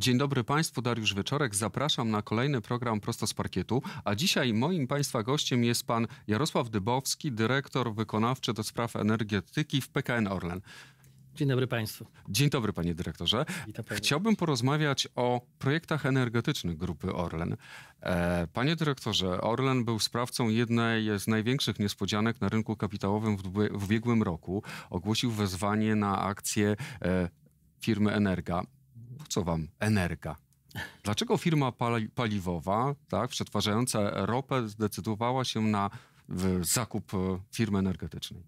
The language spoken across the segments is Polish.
Dzień dobry Państwu, Dariusz Wieczorek. Zapraszam na kolejny program Prosto z Parkietu. A dzisiaj moim Państwa gościem jest Pan Jarosław Dybowski, dyrektor wykonawczy do spraw energetyki w PKN Orlen. Dzień dobry Państwu. Dzień dobry Panie Dyrektorze. Chciałbym porozmawiać o projektach energetycznych Grupy Orlen. E, panie Dyrektorze, Orlen był sprawcą jednej z największych niespodzianek na rynku kapitałowym w ubiegłym roku. Ogłosił wezwanie na akcję e, firmy Energa. Po co wam Energa? Dlaczego firma paliwowa, tak, przetwarzająca ropę, zdecydowała się na zakup e, firmy energetycznej?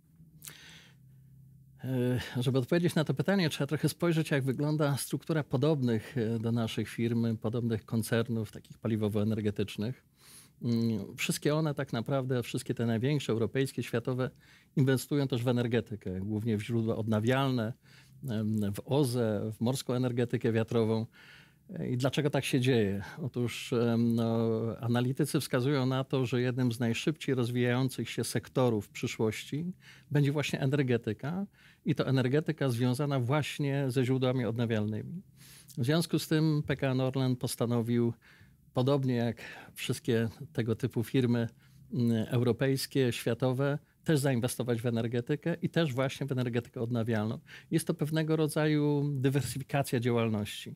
E, żeby odpowiedzieć na to pytanie, trzeba trochę spojrzeć, jak wygląda struktura podobnych e, do naszych firm, podobnych koncernów, takich paliwowo-energetycznych. Mm, wszystkie one tak naprawdę, wszystkie te największe, europejskie, światowe, inwestują też w energetykę, głównie w źródła odnawialne, w OZE, w morską energetykę wiatrową. I dlaczego tak się dzieje? Otóż no, analitycy wskazują na to, że jednym z najszybciej rozwijających się sektorów w przyszłości będzie właśnie energetyka i to energetyka związana właśnie ze źródłami odnawialnymi. W związku z tym PKN Orlen postanowił, podobnie jak wszystkie tego typu firmy europejskie, światowe, też zainwestować w energetykę i też właśnie w energetykę odnawialną. Jest to pewnego rodzaju dywersyfikacja działalności.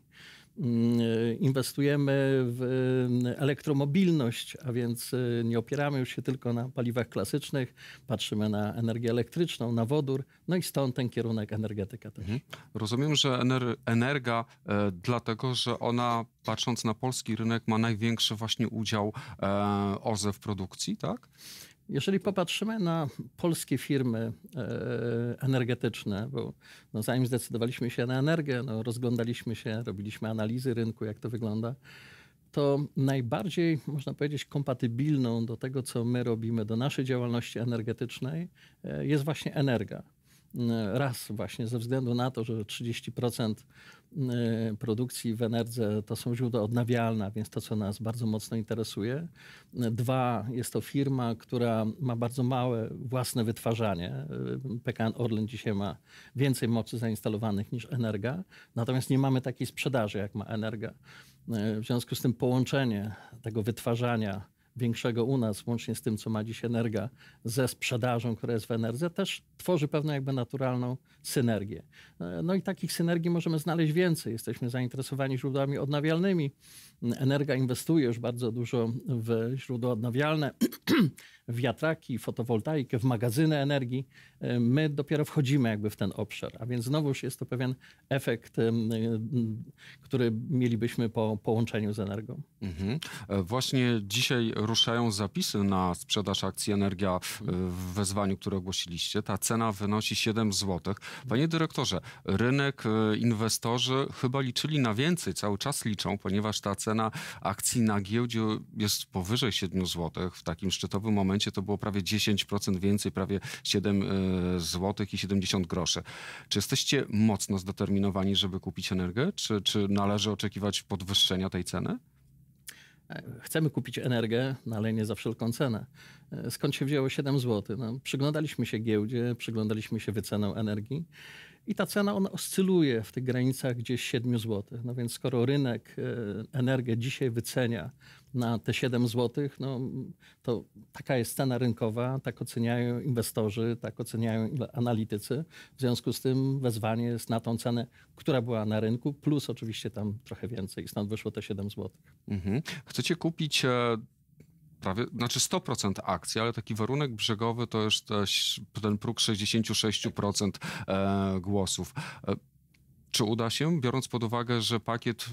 Mm, inwestujemy w mm, elektromobilność, a więc y, nie opieramy już się tylko na paliwach klasycznych, patrzymy na energię elektryczną, na wodór, no i stąd ten kierunek energetyka też. Mhm. Rozumiem, że ener energa, e, dlatego że ona, patrząc na polski rynek, ma największy właśnie udział e, OZE w produkcji, tak? Jeżeli popatrzymy na polskie firmy e, energetyczne, bo no zanim zdecydowaliśmy się na energię, no rozglądaliśmy się, robiliśmy analizy rynku, jak to wygląda, to najbardziej, można powiedzieć, kompatybilną do tego, co my robimy, do naszej działalności energetycznej, e, jest właśnie energia. Raz właśnie ze względu na to, że 30% y, produkcji w Enerdze to są źródła odnawialne, więc to, co nas bardzo mocno interesuje. Dwa, jest to firma, która ma bardzo małe własne wytwarzanie. Y, PKN Orlen dzisiaj ma więcej mocy zainstalowanych niż Energa, natomiast nie mamy takiej sprzedaży, jak ma Energa. W związku z tym połączenie tego wytwarzania większego u nas, łącznie z tym, co ma dziś Energa, ze sprzedażą, która jest w Enerze, też tworzy pewną jakby naturalną synergię. No i takich synergii możemy znaleźć więcej. Jesteśmy zainteresowani źródłami odnawialnymi. Energa inwestuje już bardzo dużo w źródła odnawialne, w wiatraki, fotowoltaikę, w magazyny energii. My dopiero wchodzimy jakby w ten obszar, a więc znowuż jest to pewien efekt, który mielibyśmy po połączeniu z Energą. Mhm. E, właśnie dzisiaj ruszają zapisy na sprzedaż akcji Energia w wezwaniu, które ogłosiliście. Ta cena wynosi 7 zł. Panie dyrektorze, rynek, e, inwestorzy chyba liczyli na więcej, cały czas liczą, ponieważ ta cena akcji na giełdzie jest powyżej 7 zł. W takim szczytowym momencie to było prawie 10% więcej, prawie 7 e, zł i 70 groszy. Czy jesteście mocno zdeterminowani, żeby kupić energię? Czy, czy należy oczekiwać podwyższenia tej ceny? Chcemy kupić energię, no ale nie za wszelką cenę. Skąd się wzięło 7 zł? No, przyglądaliśmy się giełdzie, przyglądaliśmy się wyceną energii i ta cena ona oscyluje w tych granicach gdzieś 7 zł. No więc skoro rynek e, energię dzisiaj wycenia na te 7 zł, no to taka jest cena rynkowa, tak oceniają inwestorzy, tak oceniają analitycy. W związku z tym wezwanie jest na tą cenę, która była na rynku, plus oczywiście tam trochę więcej. Stąd wyszło te 7 zł. Mhm. Chcecie kupić e, prawie, znaczy 100% akcji, ale taki warunek brzegowy to jest ten próg 66% e, głosów. E, czy uda się, biorąc pod uwagę, że pakiet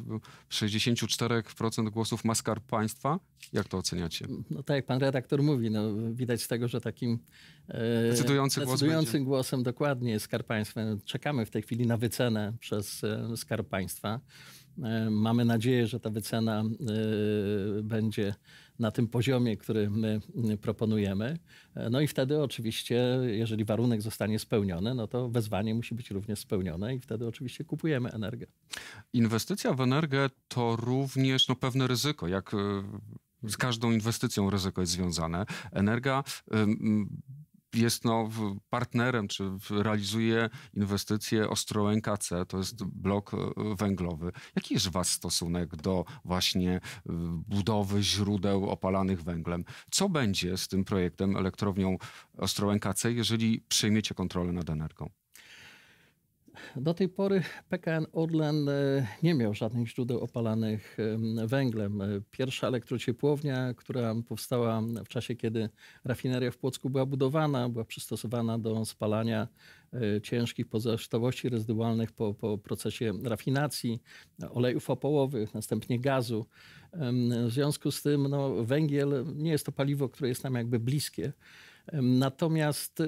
64% głosów ma skarb państwa? Jak to oceniacie? No tak jak pan redaktor mówi, no, widać z tego, że takim e, decydujący decydującym głosem dokładnie jest skarb państwa. Czekamy w tej chwili na wycenę przez e, skarb państwa. E, mamy nadzieję, że ta wycena e, będzie na tym poziomie, który my proponujemy. E, no i wtedy oczywiście, jeżeli warunek zostanie spełniony, no to wezwanie musi być również spełnione i wtedy oczywiście kupujemy energię. Inwestycja w energię to również no, pewne ryzyko, jak z każdą inwestycją ryzyko jest związane. Energia jest no, partnerem, czy realizuje inwestycje Ostrołęka C, to jest blok e, węglowy. Jaki jest wasz stosunek do właśnie budowy źródeł opalanych węglem? Co będzie z tym projektem, elektrownią Ostrołęka C, jeżeli przejmiecie kontrolę nad energią? Do tej pory PKN Orlen e, nie miał żadnych źródeł opalanych węglem. E, pierwsza elektrociepłownia, która powstała w czasie, kiedy rafineria w Płocku była budowana, była przystosowana do spalania e, ciężkich pozostałości rezydualnych po, po procesie rafinacji, olejów opałowych, następnie gazu. W związku z tym no, węgiel nie jest to paliwo, które jest nam jakby bliskie. Natomiast y,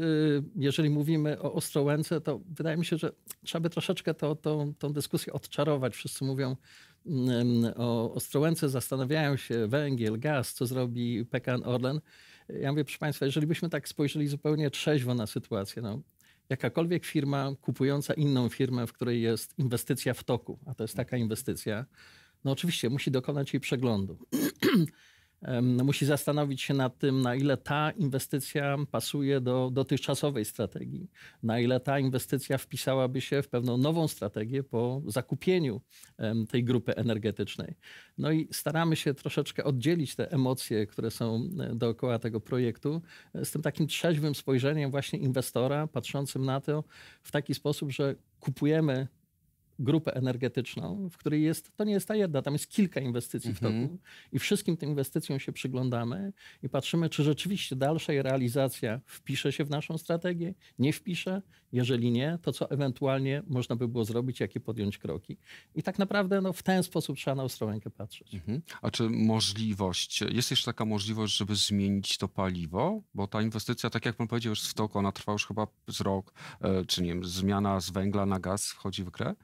jeżeli mówimy o Ostrołęce, to wydaje mi się, że trzeba by troszeczkę to, to, tą dyskusję odczarować. Wszyscy mówią o Ostrołęce, zastanawiają się węgiel, gaz, co zrobi PKN Orlen. Ja mówię, proszę Państwa, jeżeli byśmy tak spojrzeli zupełnie trzeźwo na sytuację, no, jakakolwiek firma kupująca inną firmę, w której jest inwestycja w toku, a to jest taka inwestycja, no oczywiście musi dokonać jej przeglądu. musi zastanowić się nad tym, na ile ta inwestycja pasuje do dotychczasowej strategii, na ile ta inwestycja wpisałaby się w pewną nową strategię po zakupieniu tej grupy energetycznej. No i staramy się troszeczkę oddzielić te emocje, które są e, dookoła tego projektu, e, z tym takim trzeźwym spojrzeniem właśnie inwestora, patrzącym na to w taki sposób, że kupujemy grupę energetyczną, w której jest, to nie jest ta jedna, tam jest kilka inwestycji w toku mhm. i wszystkim tym inwestycjom się przyglądamy i patrzymy, czy rzeczywiście dalsza jej realizacja wpisze się w naszą strategię, nie wpisze. Jeżeli nie, to co ewentualnie można by było zrobić, jakie podjąć kroki. I tak naprawdę no, w ten sposób trzeba na Ostrołękę patrzeć. Mhm. A czy możliwość, jest jeszcze taka możliwość, żeby zmienić to paliwo? Bo ta inwestycja, tak jak pan powiedział, jest w toku, ona trwa już chyba z rok, e, czy nie wiem, zmiana z węgla na gaz wchodzi w grę?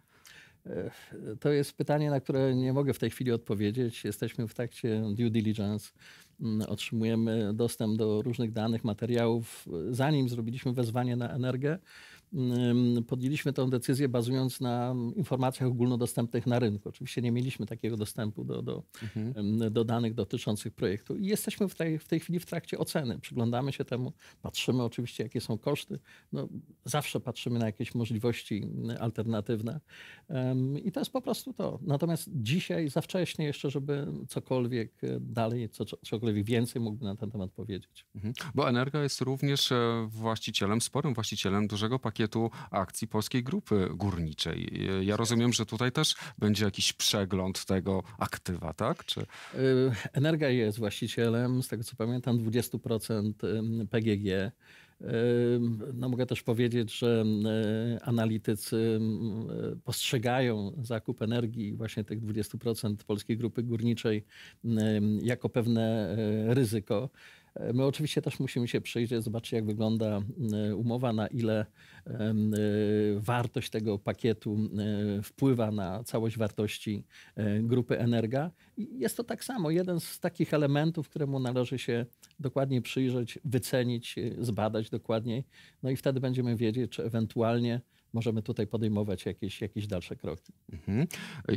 To jest pytanie, na które nie mogę w tej chwili odpowiedzieć. Jesteśmy w trakcie due diligence. Mm, otrzymujemy dostęp do różnych danych, materiałów. Zanim zrobiliśmy wezwanie na energię, podjęliśmy tę decyzję bazując na informacjach ogólnodostępnych na rynku. Oczywiście nie mieliśmy takiego dostępu do, do, mhm. do danych dotyczących projektu i jesteśmy w tej, w tej chwili w trakcie oceny. Przyglądamy się temu, patrzymy oczywiście, jakie są koszty. No, zawsze patrzymy na jakieś możliwości alternatywne i to jest po prostu to. Natomiast dzisiaj za wcześnie jeszcze, żeby cokolwiek e, dalej, co, cokolwiek więcej mógłby na ten temat powiedzieć. Mhm. Bo Energa jest również e, właścicielem, sporym właścicielem dużego pakietu pakietu akcji Polskiej Grupy Górniczej. Ja rozumiem, że tutaj też będzie jakiś przegląd tego aktywa, tak? Czy... Y, Energa jest właścicielem, z tego co pamiętam, 20% PGG. Y, no mogę też powiedzieć, że y, analitycy postrzegają zakup energii właśnie tych 20% Polskiej Grupy Górniczej jako pewne ryzyko. My oczywiście też musimy się przyjrzeć, zobaczyć jak wygląda e, umowa, na ile e, wartość tego pakietu e, wpływa na całość wartości grupy Energa. Jest to tak samo jeden z takich elementów, któremu należy się dokładnie przyjrzeć, wycenić, zbadać dokładniej. No i wtedy będziemy wiedzieć, czy ewentualnie możemy tutaj podejmować jakieś, jakieś dalsze kroki. Mhm.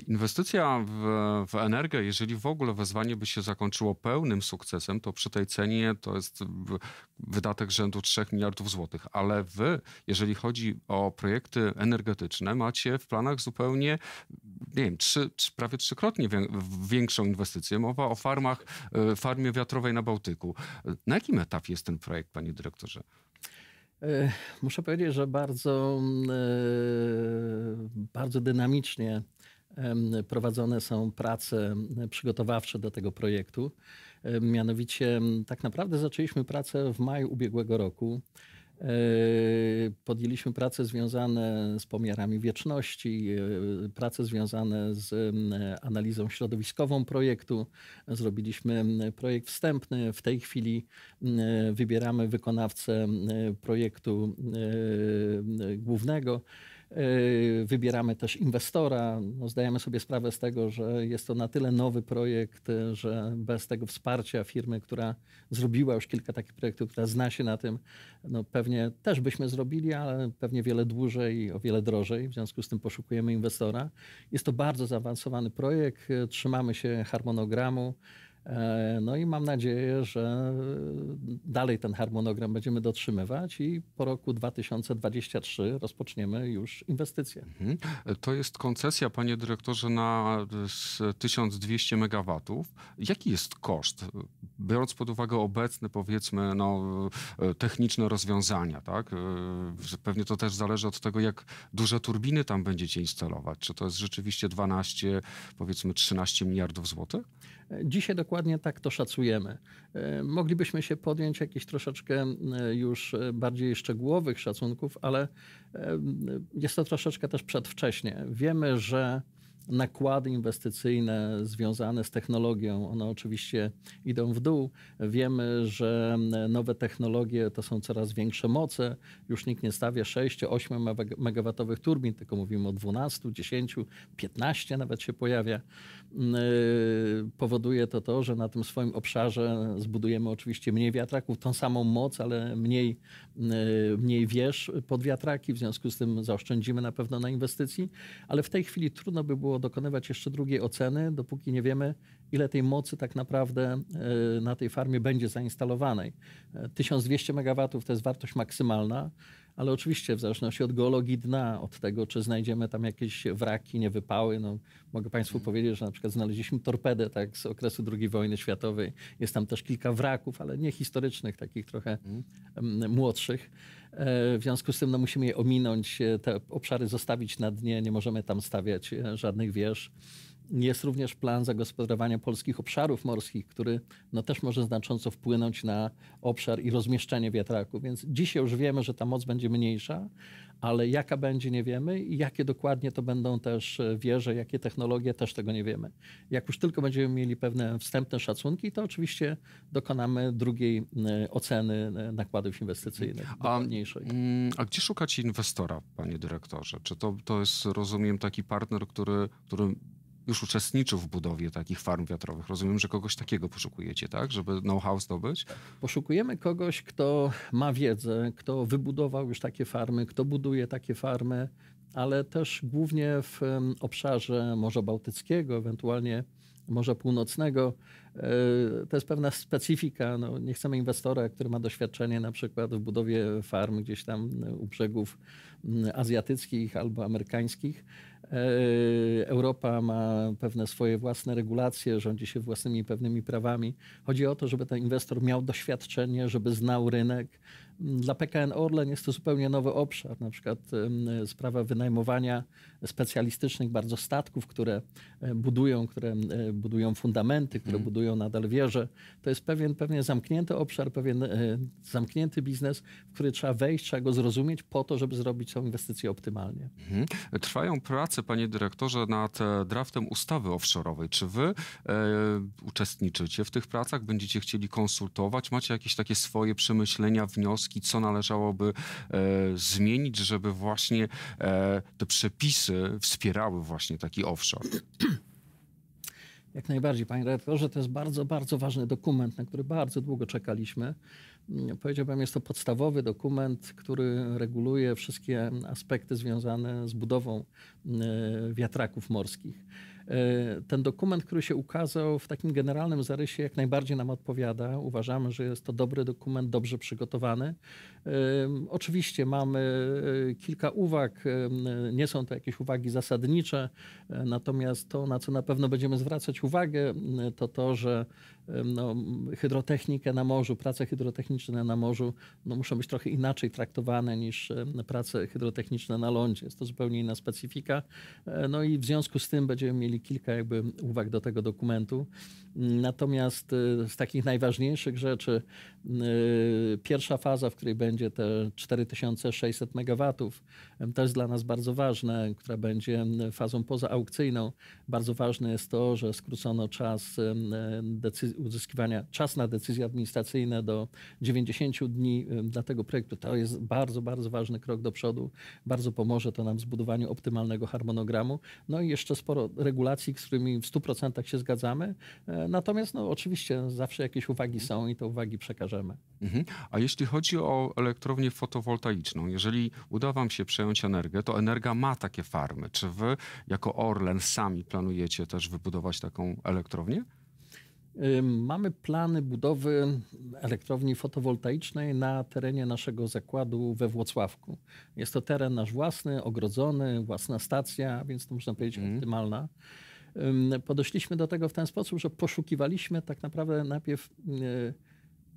Inwestycja w, w energię, jeżeli w ogóle wezwanie by się zakończyło pełnym sukcesem, to przy tej cenie to jest wydatek rzędu 3 miliardów złotych. Ale wy, jeżeli chodzi o projekty energetyczne, macie w planach zupełnie, nie wiem, trzy, prawie trzykrotnie większą inwestycję. Mowa o farmach, e, farmie wiatrowej na Bałtyku. Na jakim etapie jest ten projekt, panie dyrektorze? E, muszę powiedzieć, że bardzo, e, bardzo dynamicznie prowadzone są prace przygotowawcze do tego projektu. Mianowicie, tak naprawdę zaczęliśmy pracę w maju ubiegłego roku. E, podjęliśmy prace związane z pomiarami wieczności, e, prace związane z analizą środowiskową projektu. Zrobiliśmy projekt wstępny. W tej chwili wybieramy wykonawcę projektu e, głównego. Yy, wybieramy też inwestora. No, zdajemy sobie sprawę z tego, że jest to na tyle nowy projekt, że bez tego wsparcia firmy, która zrobiła już kilka takich projektów, która zna się na tym, no pewnie też byśmy zrobili, ale pewnie wiele dłużej o wiele drożej. W związku z tym poszukujemy inwestora. Jest to bardzo zaawansowany projekt. Trzymamy się harmonogramu. E, no i mam nadzieję, że dalej ten harmonogram będziemy dotrzymywać i po roku 2023 rozpoczniemy już inwestycje. Mhm. To jest koncesja, panie dyrektorze, na 1200 megawatów. Jaki jest koszt? Biorąc pod uwagę obecne, powiedzmy, no, techniczne rozwiązania, tak? Pewnie to też zależy od tego, jak duże turbiny tam będziecie instalować. Czy to jest rzeczywiście 12, powiedzmy 13 miliardów złotych? Dzisiaj dokładnie tak to szacujemy. E, moglibyśmy się podjąć jakichś troszeczkę e, już e, bardziej szczegółowych szacunków, ale jest to troszeczkę też przedwcześnie. Wiemy, że nakłady inwestycyjne związane z technologią, one oczywiście idą w dół. Wiemy, że nowe technologie to są coraz większe moce. Już nikt nie stawia 6-8 megawatowych turbin, tylko mówimy o 12, 10, 15 nawet się pojawia. Mm, y, powoduje to to, że na tym swoim obszarze zbudujemy oczywiście mniej wiatraków, tą samą moc, ale mniej, y, mniej wież pod wiatraki. W związku z tym zaoszczędzimy na pewno na inwestycji, ale w tej chwili trudno by było było dokonywać jeszcze drugiej oceny, dopóki nie wiemy, ile tej mocy tak naprawdę e, na tej farmie będzie zainstalowanej. 1200 e, MW to jest wartość maksymalna, ale oczywiście w zależności od geologii dna, od tego, czy znajdziemy tam jakieś wraki, niewypały. No, mogę Państwu mhm. powiedzieć, że na przykład znaleźliśmy torpedę tak, z okresu II wojny światowej. Jest tam też kilka wraków, ale nie historycznych, takich trochę mm. młodszych. E, w związku z tym no, musimy je ominąć, te obszary zostawić na dnie, nie możemy tam stawiać żadnych wież. Jest również plan zagospodarowania polskich obszarów morskich, który no, też może znacząco wpłynąć na obszar i rozmieszczenie wiatraków. Więc dzisiaj już wiemy, że ta moc będzie mniejsza, ale jaka będzie, nie wiemy i jakie dokładnie to będą też e, wieże, jakie technologie, też tego nie wiemy. Jak już tylko będziemy mieli pewne wstępne szacunki, to oczywiście dokonamy drugiej e, oceny e, nakładów inwestycyjnych. A, mm, a gdzie szukacie inwestora, panie dyrektorze? Czy to, to jest, rozumiem, taki partner, który, który już uczestniczył w budowie takich farm wiatrowych. Rozumiem, że kogoś takiego poszukujecie, tak? Żeby know-how zdobyć? Poszukujemy kogoś, kto ma wiedzę, kto wybudował już takie farmy, kto buduje takie farmy, ale też głównie w obszarze Morza Bałtyckiego, ewentualnie Morza Północnego. E, to jest pewna specyfika. No, nie chcemy inwestora, który ma doświadczenie na przykład w budowie farm gdzieś tam u brzegów azjatyckich albo amerykańskich. E, Europa ma pewne swoje własne regulacje, rządzi się własnymi pewnymi prawami. Chodzi o to, żeby ten inwestor miał doświadczenie, żeby znał rynek. Dla PKN Orlen jest to zupełnie nowy obszar, na przykład sprawa wynajmowania specjalistycznych bardzo statków, które e, budują, które e, budują fundamenty, które hmm. budują nadal wieże. To jest pewien, pewnie zamknięty obszar, pewien zamknięty biznes, w który trzeba wejść, trzeba go zrozumieć po to, żeby zrobić tą inwestycję optymalnie. Hmm. Trwają prace panie dyrektorze, nad e, draftem ustawy offshore'owej. Czy wy e, uczestniczycie w tych pracach? Będziecie chcieli konsultować? Macie jakieś takie swoje przemyślenia, wnioski, co należałoby e, zmienić, żeby właśnie e, te przepisy wspierały właśnie taki offshore? Jak najbardziej, panie redaktorze, to jest bardzo, bardzo ważny dokument, na który bardzo długo czekaliśmy. Powiedziałbym, jest to podstawowy dokument, który reguluje wszystkie aspekty związane z budową e, wiatraków morskich. E, ten dokument, który się ukazał w takim generalnym zarysie, jak najbardziej nam odpowiada. Uważamy, że jest to dobry dokument, dobrze przygotowany. E, oczywiście mamy e, kilka uwag, nie są to jakieś uwagi zasadnicze, natomiast to, na co na pewno będziemy zwracać uwagę, to to, że no, hydrotechnikę na morzu, prace hydrotechniczne na morzu no, muszą być trochę inaczej traktowane niż prace hydrotechniczne na lądzie. Jest to zupełnie inna specyfika. No i w związku z tym będziemy mieli kilka jakby uwag do tego dokumentu. Natomiast y, z takich najważniejszych rzeczy, y, pierwsza faza, w której będzie te 4600 MW, to jest dla nas bardzo ważne, która będzie fazą pozaaukcyjną. Bardzo ważne jest to, że skrócono czas uzyskiwania, czas na decyzje administracyjne do 90 dni dla tego projektu. To jest bardzo, bardzo ważny krok do przodu. Bardzo pomoże to nam w zbudowaniu optymalnego harmonogramu. No i jeszcze sporo regulacji, z którymi w 100% się zgadzamy. E, natomiast no, oczywiście zawsze jakieś uwagi są i te uwagi przekażemy. Mhm. A jeśli chodzi o elektrownię fotowoltaiczną, jeżeli uda Wam się przejąć energię, to Energa ma takie farmy. Czy Wy jako Orlen sami planujecie też wybudować taką elektrownię? Mamy plany budowy elektrowni fotowoltaicznej na terenie naszego zakładu we Włocławku. Jest to teren nasz własny, ogrodzony, własna stacja, więc to można powiedzieć mm. optymalna. Podeszliśmy do tego w ten sposób, że poszukiwaliśmy tak naprawdę najpierw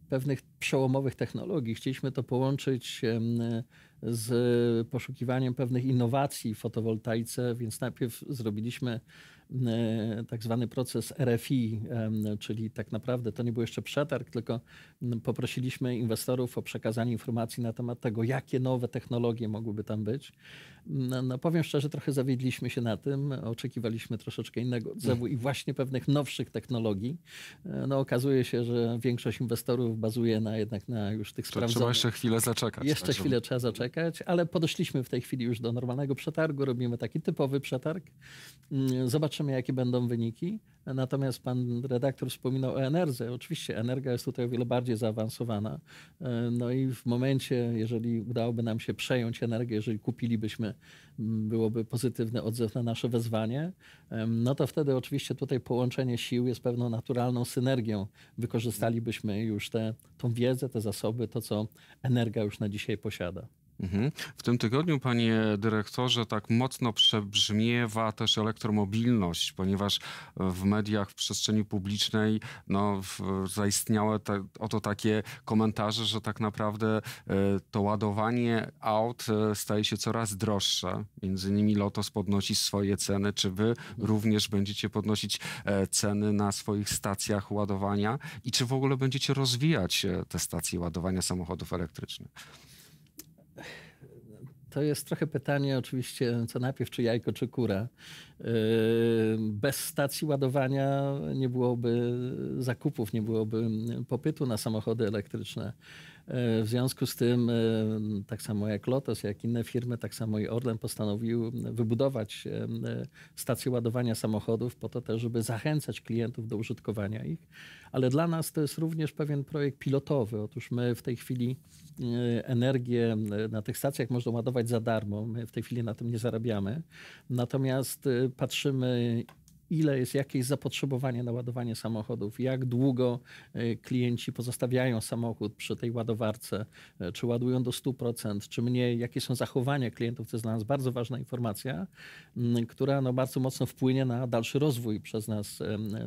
pewnych przełomowych technologii. Chcieliśmy to połączyć z poszukiwaniem pewnych innowacji w fotowoltaice, więc najpierw zrobiliśmy tak zwany proces RFI, czyli tak naprawdę to nie był jeszcze przetarg, tylko poprosiliśmy inwestorów o przekazanie informacji na temat tego, jakie nowe technologie mogłyby tam być. No, no powiem szczerze, trochę zawiedliśmy się na tym, oczekiwaliśmy troszeczkę innego odzewu i właśnie pewnych nowszych technologii. E, no okazuje się, że większość inwestorów bazuje na jednak na już tych sprawdzonych. Trzeba jeszcze chwilę zaczekać. Jeszcze tak, chwilę trzeba zaczekać, ale podeszliśmy w tej chwili już do normalnego przetargu, robimy taki typowy przetarg. Mm, zobaczymy zobaczymy, jakie będą wyniki. Natomiast pan redaktor wspominał o Enerze. Oczywiście energia jest tutaj o wiele bardziej zaawansowana. No i w momencie, jeżeli udałoby nam się przejąć energię, jeżeli kupilibyśmy, byłoby pozytywny odzew na nasze wezwanie, no to wtedy oczywiście tutaj połączenie sił jest pewną naturalną synergią. Wykorzystalibyśmy już tę wiedzę, te zasoby, to co energia już na dzisiaj posiada. Mhm. W tym tygodniu, panie dyrektorze, tak mocno przebrzmiewa też elektromobilność, ponieważ w mediach, w przestrzeni publicznej no, zaistniały te, oto takie komentarze, że tak naprawdę e, to ładowanie aut e, staje się coraz droższe. Między innymi Lotos podnosi swoje ceny. Czy wy również będziecie podnosić e, ceny na swoich stacjach ładowania i czy w ogóle będziecie rozwijać te stacje ładowania samochodów elektrycznych? To jest trochę pytanie oczywiście, co najpierw, czy jajko, czy kura. Yy, bez stacji ładowania nie byłoby zakupów, nie byłoby popytu na samochody elektryczne. W związku z tym, e, tak samo jak Lotos, jak inne firmy, tak samo i Orlen postanowił wybudować e, stacje ładowania samochodów po to też, żeby zachęcać klientów do użytkowania ich. Ale dla nas to jest również pewien projekt pilotowy. Otóż my w tej chwili e, energię na tych stacjach można ładować za darmo. My w tej chwili na tym nie zarabiamy. Natomiast patrzymy ile jest jakieś zapotrzebowanie na ładowanie samochodów, jak długo e, klienci pozostawiają samochód przy tej ładowarce, e, czy ładują do 100%, czy mniej, jakie są zachowania klientów. To jest dla nas bardzo ważna informacja, która no bardzo mocno wpłynie na dalszy rozwój przez nas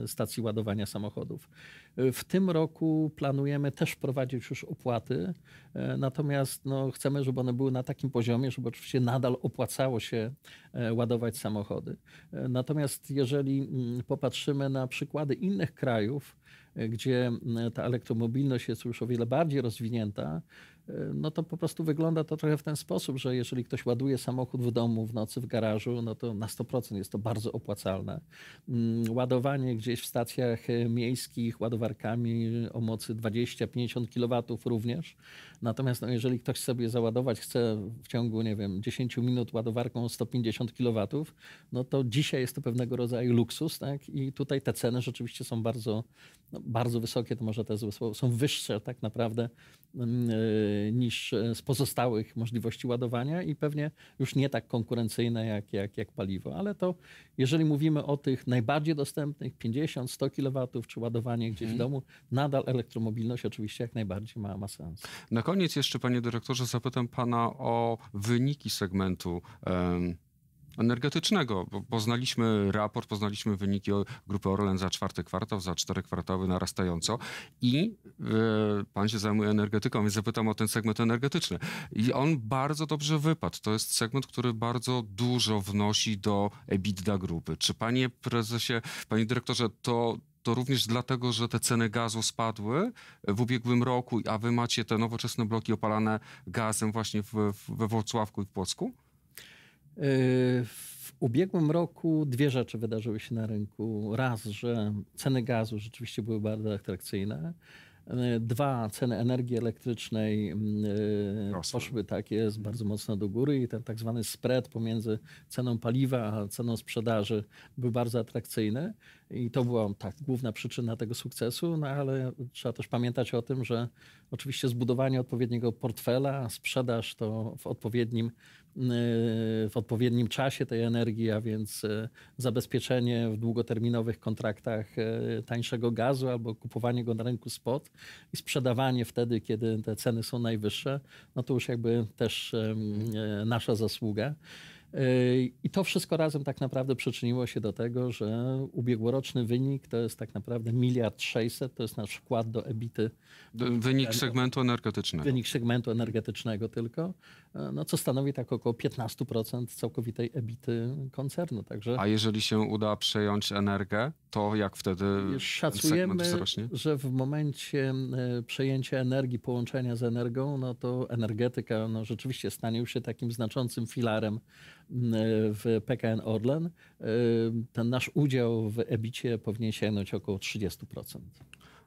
stacji ładowania samochodów. W tym roku planujemy też wprowadzić już opłaty, e, natomiast no, chcemy, żeby one były na takim poziomie, żeby oczywiście nadal opłacało się e, ładować samochody. E, natomiast jeżeli mm, popatrzymy na przykłady innych krajów, gdzie mm, ta elektromobilność jest już o wiele bardziej rozwinięta, no to po prostu wygląda to trochę w ten sposób, że jeżeli ktoś ładuje samochód w domu w nocy w garażu, no to na 100% jest to bardzo opłacalne. Mm, ładowanie gdzieś w stacjach e, miejskich ładowarkami o mocy 20-50 kW również. Natomiast no, jeżeli ktoś sobie załadować chce w ciągu, nie wiem, 10 minut ładowarką 150 kW, no to dzisiaj jest to pewnego rodzaju luksus, tak? I tutaj te ceny rzeczywiście są bardzo, no, bardzo wysokie, to może te słowo, są wyższe tak naprawdę mm, e, niż e, z pozostałych możliwości ładowania i pewnie już nie tak konkurencyjne jak, jak, jak paliwo. Ale to jeżeli mówimy o tych najbardziej dostępnych 50, 100 kW czy ładowanie gdzieś hmm. w mhm. domu, nadal elektromobilność oczywiście jak najbardziej ma, ma sens. Na koniec jeszcze, panie dyrektorze, zapytam pana o wyniki segmentu. Um energetycznego. Bo poznaliśmy raport, poznaliśmy wyniki grupy Orlen za czwarty kwartał, za cztery kwartały narastająco i e, pan się zajmuje energetyką, więc zapytam o ten segment energetyczny. I on bardzo dobrze wypadł. To jest segment, który bardzo dużo wnosi do EBITDA grupy. Czy panie prezesie, panie dyrektorze, to to również dlatego, że te ceny gazu spadły w ubiegłym roku, a wy macie te nowoczesne bloki opalane gazem właśnie w, we Wrocławku i w Płocku? W ubiegłym roku dwie rzeczy wydarzyły się na rynku. Raz, że ceny gazu rzeczywiście były bardzo atrakcyjne. Dwa, ceny energii elektrycznej mm, y, poszły, tak jest, bardzo mocno do góry i ten tak zwany spread pomiędzy ceną paliwa a ceną sprzedaży był bardzo atrakcyjny i to była tak główna przyczyna tego sukcesu, no ale trzeba też pamiętać o tym, że oczywiście zbudowanie odpowiedniego portfela, sprzedaż to w odpowiednim w odpowiednim czasie tej energii, a więc e, zabezpieczenie w długoterminowych kontraktach e, tańszego gazu albo kupowanie go na rynku spot i sprzedawanie wtedy, kiedy te ceny są najwyższe, no to już jakby też e, nasza zasługa. I to wszystko razem tak naprawdę przyczyniło się do tego, że ubiegłoroczny wynik to jest tak naprawdę miliard sześćset, to jest nasz wkład do EBITy. Wynik segmentu energetycznego. Wynik segmentu energetycznego tylko, no co stanowi tak około 15% całkowitej EBITy koncernu. Także A jeżeli się uda przejąć energię, to jak wtedy szacujemy, że w momencie e, przejęcia energii, połączenia z energią, no to energetyka no, rzeczywiście stanie już się takim znaczącym filarem w PKN Orlen, ten nasz udział w EBICie powinien sięgnąć około 30%.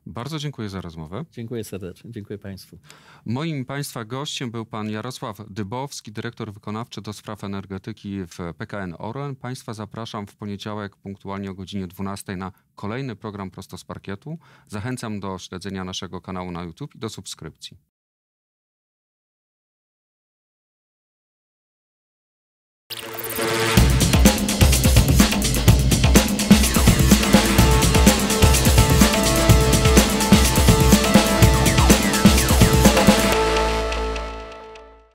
Bardzo dziękuję za rozmowę. Dziękuję serdecznie, dziękuję Państwu. Moim Państwa gościem był Pan Jarosław Dybowski, dyrektor wykonawczy do spraw energetyki w PKN Orlen. Państwa zapraszam w poniedziałek punktualnie o godzinie 12 na kolejny program Prosto z Parkietu. Zachęcam do śledzenia naszego kanału na YouTube i do subskrypcji.